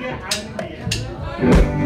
nghe anh mẹ